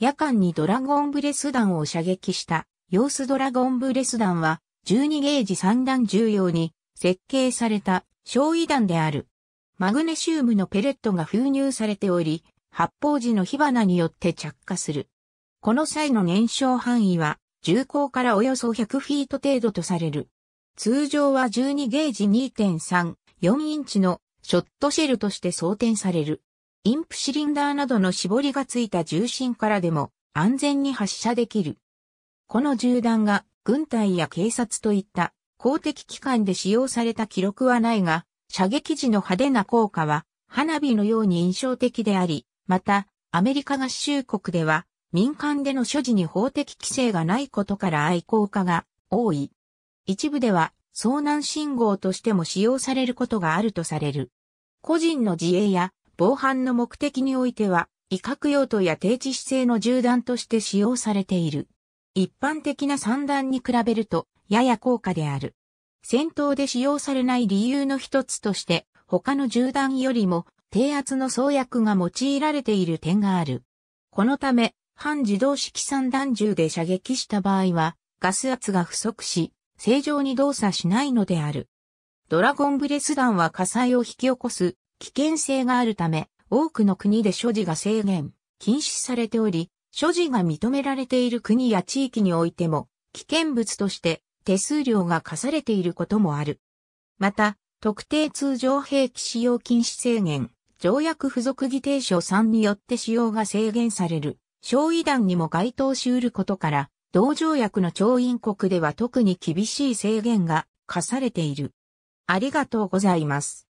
夜間にドラゴンブレス弾を射撃したヨースドラゴンブレス弾は12ゲージ3弾重用に設計された焼夷弾である。マグネシウムのペレットが封入されており、発砲時の火花によって着火する。この際の燃焼範囲は、重厚からおよそ100フィート程度とされる。通常は12ゲージ2.3、4インチのショットシェルとして装填される。インプシリンダーなどの絞りがついた重心からでも安全に発射できる。この銃弾が軍隊や警察といった公的機関で使用された記録はないが、射撃時の派手な効果は花火のように印象的であり、また、アメリカ合衆国では民間での所持に法的規制がないことから愛好家が多い。一部では遭難信号としても使用されることがあるとされる。個人の自衛や防犯の目的においては威嚇用途や低地姿勢の銃弾として使用されている。一般的な散弾に比べるとやや高価である。戦闘で使用されない理由の一つとして、他の銃弾よりも低圧の装薬が用いられている点がある。このため、半自動式散弾銃で射撃した場合は、ガス圧が不足し、正常に動作しないのである。ドラゴンブレス弾は火災を引き起こす危険性があるため、多くの国で所持が制限、禁止されており、所持が認められている国や地域においても、危険物として手数料が課されていることもある。また、特定通常兵器使用禁止制限、条約付属議定書3によって使用が制限される、焼夷弾にも該当し得ることから、同条約の調印国では特に厳しい制限が課されている。ありがとうございます。